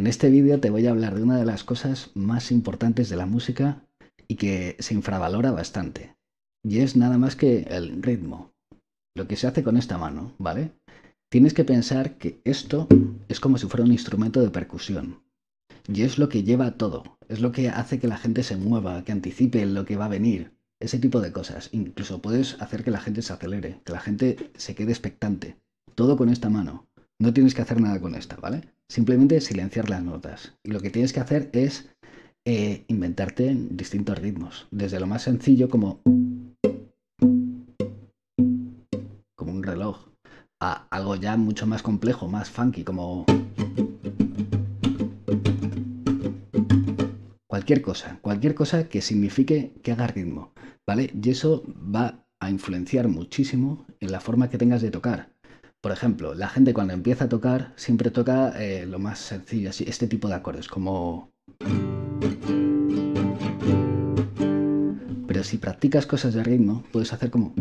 En este vídeo te voy a hablar de una de las cosas más importantes de la música y que se infravalora bastante. Y es nada más que el ritmo. Lo que se hace con esta mano, ¿vale? Tienes que pensar que esto es como si fuera un instrumento de percusión. Y es lo que lleva todo. Es lo que hace que la gente se mueva, que anticipe lo que va a venir. Ese tipo de cosas. Incluso puedes hacer que la gente se acelere, que la gente se quede expectante. Todo con esta mano. No tienes que hacer nada con esta, ¿vale? Simplemente silenciar las notas. Y lo que tienes que hacer es eh, inventarte distintos ritmos. Desde lo más sencillo como... como un reloj. A algo ya mucho más complejo, más funky, como... Cualquier cosa, cualquier cosa que signifique que haga ritmo, ¿vale? Y eso va a influenciar muchísimo en la forma que tengas de tocar. Por ejemplo, la gente cuando empieza a tocar siempre toca eh, lo más sencillo, así, este tipo de acordes, como... Pero si practicas cosas de ritmo, puedes hacer como...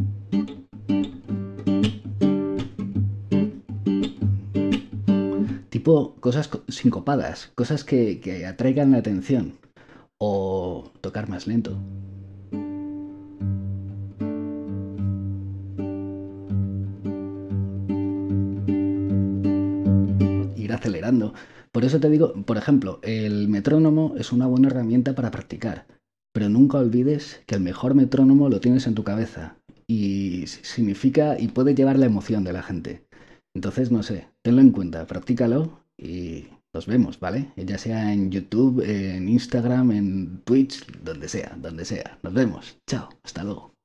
Tipo cosas sincopadas, cosas que, que atraigan la atención. O tocar más lento. Acelerando. Por eso te digo, por ejemplo, el metrónomo es una buena herramienta para practicar, pero nunca olvides que el mejor metrónomo lo tienes en tu cabeza y significa y puede llevar la emoción de la gente. Entonces, no sé, tenlo en cuenta, practícalo y nos vemos, ¿vale? Ya sea en YouTube, en Instagram, en Twitch, donde sea, donde sea. Nos vemos. Chao, hasta luego.